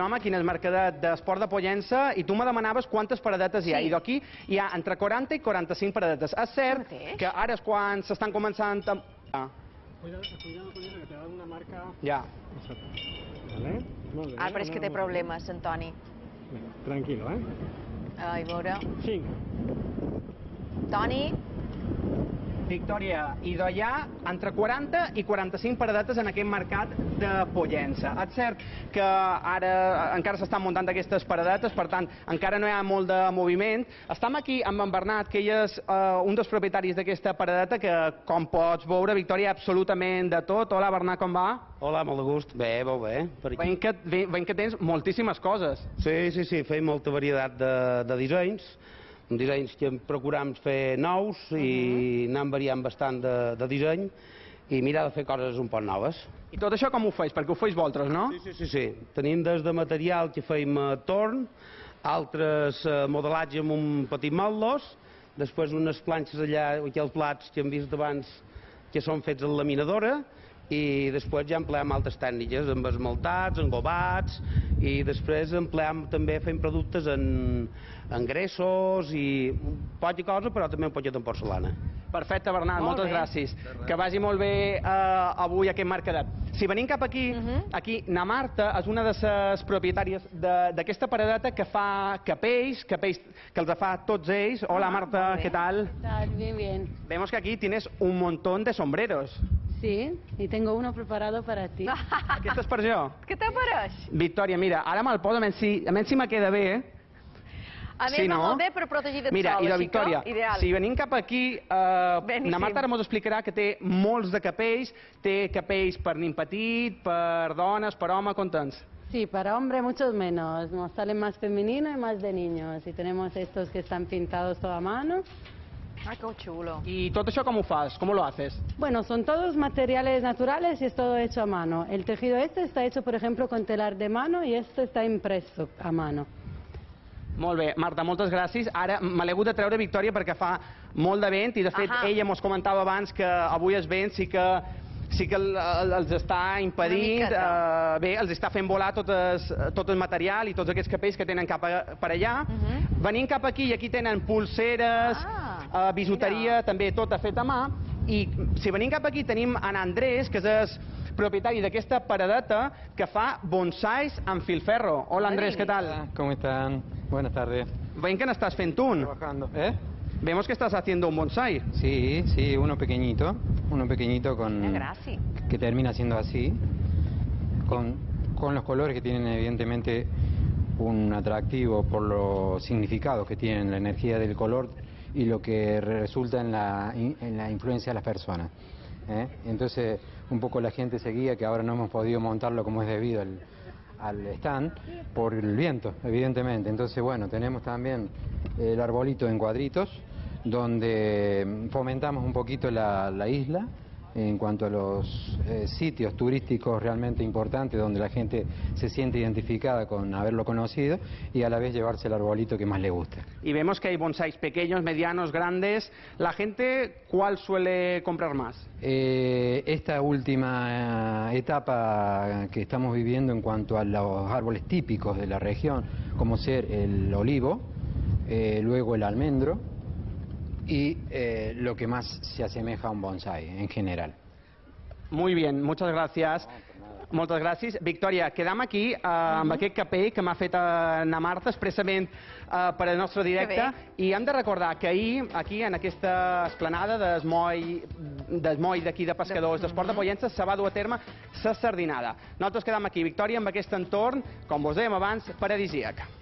una màquina és mercadet d'esport de Pollença i tu me demanaves quantes paradetes hi ha. Sí. I d'aquí hi ha entre 40 i 45 paradetes. És cert que ara és quan s'estan començant a... Ah, Cuidado, cuidado con eso, que te da una marca... ja. ¿Vale? Molt bé, Ah, però és que té problemes, Antoni. Tranquilo, eh? Ai, a veure... 5. Toni, Victòria, i d'allà entre 40 i 45 paradetes en aquest mercat de Pollença. És cert que ara encara s'estan muntant aquestes paradetes, per tant, encara no hi ha molt de moviment. Estem aquí amb en Bernat, que ell és eh, un dels propietaris d'aquesta paradeta, que, com pots veure, Victòria, absolutament de tot. Hola, Bernat, com va? Hola, molt de gust. Bé, molt bé. Per aquí. Veiem que, ve- veiem que tens moltíssimes coses. Sí, sí, sí, feim molta varietat de, de dissenys, dissenys que procuram fer nous i anem variant bastant de, de disseny i mirar de fer coses un poc noves. I tot això com ho feis? Perquè ho feis vosaltres, no? Sí, sí, sí, sí. Tenim des de material que feim eh, torn, altres eh, modelatge amb un petit motlos, després unes planxes allà, aquí els plats que hem vist abans que són fets en laminadora, i després ja empleem altres tècniques, amb esmaltats, engobats, i després empleem també fem productes en, en greixos i un poc de cosa, però també un poquet en porcelana. Perfecte, Bernat, Molt moltes bé. gràcies. Que vagi molt bé eh, avui aquest mercadet. Si venim cap aquí, Mhm. aquí, na Marta és una de les propietàries de- d'aquesta paradeta que fa capells, capells que els fa tots ells. Hola, Ah, Marta, què tal? Tal, bien, bien. Vemos que aquí tienes un montón de sombreros. Sí, y tengo uno preparado para ti. Aquest és per jo. què t'apareix? Victòria, mira, ara me'l posa, a menys si, a menys si me queda bé, eh? A més, Sí, va no? molt bé per protegir del Mira, i que, Victòria, ideal. si venim cap aquí, eh, Beníssim. na Marta ara mos explicarà que té molts de capells, té capells per nin petit, per dones, per home, com tens? Sí, para hombre muchos menos. Nos salen más femenino y más de niños. Y tenemos estos que están pintados todo a mano. Ah, xulo. I tot això com ho fas? Com lo haces? Bueno, son todos materiales naturales y es todo hecho a mano. El tejido este está hecho, por ejemplo, con telar de mano y este está impreso a mano. Molt bé, Marta, moltes gràcies. Ara me l'he hagut de treure Victòria perquè fa molt de vent i de fet Ahà. ella mos comentava abans que avui el vent sí que sí que el- el- els està impedint, eh, bé, els està fent volar tot el, tot el material i tots aquests capells que tenen cap a, per allà. Mhm. Venint cap aquí i aquí tenen pulseres, Ah, eh, bisuteria, també tota feta a mà. I si venim cap aquí tenim en Andrés, que és el propietari d'aquesta paradeta que fa bonsais amb filferro. Hola Andrés, què tal? ¿Cómo están? Buenas tardes. Veiem que n'estàs fent un. Trabajando. ¿Eh? Vemos que estás haciendo un bonsai. Sí, sí, uno pequeñito. Uno pequeñito con. gràcia. que termina siendo así. Con, con los colores que tienen, evidentemente, un atractivo por los significados que tienen, la energía del color y lo que resulta en la, en la influencia de las personas. ¿eh? Entonces, un poco la gente seguía que ahora no hemos podido montarlo como es debido al, al stand por el viento, evidentemente. Entonces, bueno, tenemos también el arbolito en cuadritos, donde mm, fomentamos un poquito la, la isla en cuanto a los eh, sitios turísticos realmente importantes donde la gente se siente identificada con haberlo conocido y a la vez llevarse el arbolito que más le gusta. Y vemos que hay bonsais pequeños, medianos, grandes. La gente, ¿cuál suele comprar más? Eh, esta última eh, etapa que estamos viviendo en cuanto a los árboles típicos de la región, como ser el olivo, eh, luego el almendro y eh, lo que más se asemeja a un bonsai en general. Muy bien, muchas gracias. Moltes gràcies. Victòria, quedam aquí eh, amb aquest capell que m'ha fet eh, na Marta expressament eh, per al nostre directe i hem de recordar que ahir, aquí en aquesta esplanada del moll del moll d'aquí de pescadors d'Esport de Pollença se va dur a terme la sardinada. Nosaltres quedam aquí, Victòria, amb aquest entorn, com vos dèiem abans, paradisíac.